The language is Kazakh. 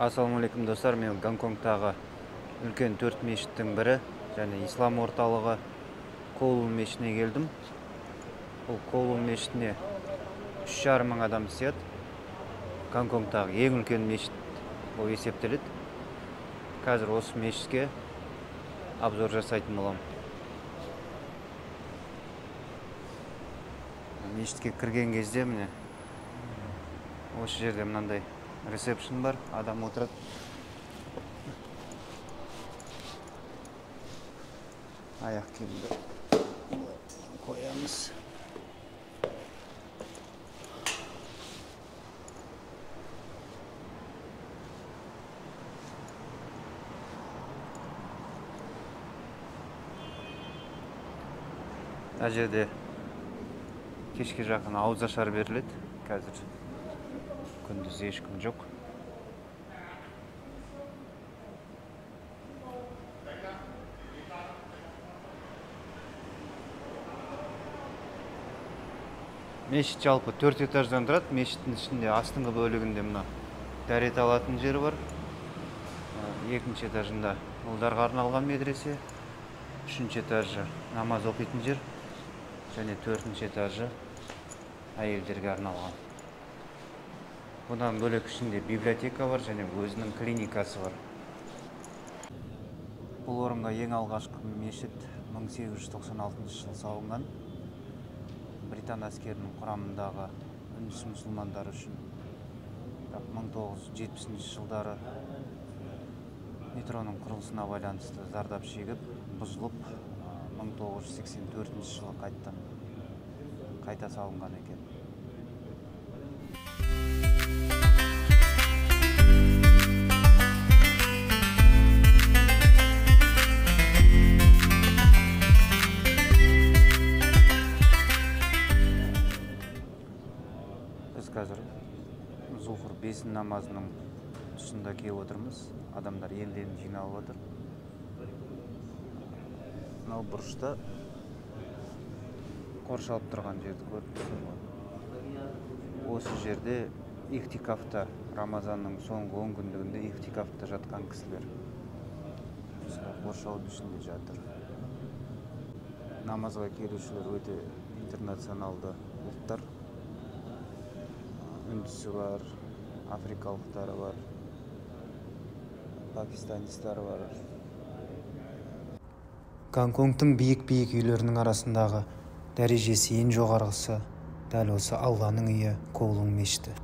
ассалаумағалейкум достар. Мен гонконгтағы үлкен төрт мешіттің бірі және ислам орталығы коулун мешітіне келдім. Бұл коулун мешітіне үш жарым мың адам сыяды. Гонконгтағы ең үлкен мешіт болып есептеледі. Қазір осы мешітке обзор жасайтын боламын. Мешітке кірген кезде міне осы жерде мынандай ресепшн бар адам отурат. Аяк кийимди коебуз мына жерде кешке жақын ауызашар берилет қазір күндіз ешкім жоқ мешіт жалпы төрт этаждан тұрады мешіттің ішінде астыңғы бөлігінде мына дәрет алатын жері бар екінші этажында ұлдарға арналған медресе үшінші этажы намаз оқитын жер және төртінші этажы әйелдерге арналған бұдан бөлек ішінде библиотека бар және өзінің клиникасы бар. Бұл орынға ең алғашқы мешіт 1896 жылы салынған. Британ әскерінің құрамындағы үндіс мұсылмандары үшін бірақ 1970 жылдары метроның құрылысына байланысты зардап шегіп бұзылып 1984 жылы қайттан қайта салынған екен. Зухр бесін намазының тұсында келіп отырмыз. Адамдар енді енді жиналып жатыр мынау бұрышта қоршалып тұрған жерді көріп ғой. Осы жерде ихтикафта рамазанның соңғы он күндігінде ихтикафта жатқан кісілер қоршаудың ішінде жатыр. Намазға келушілер өте интернационалды ұлттар. Үндісі бар африкалықтары бар пакистанецтары бар. Гонконгтың биік биік үйлерінің арасындағы дәрежесі ең жоғарғысы дәл осы алланың үйі коулун мешіті.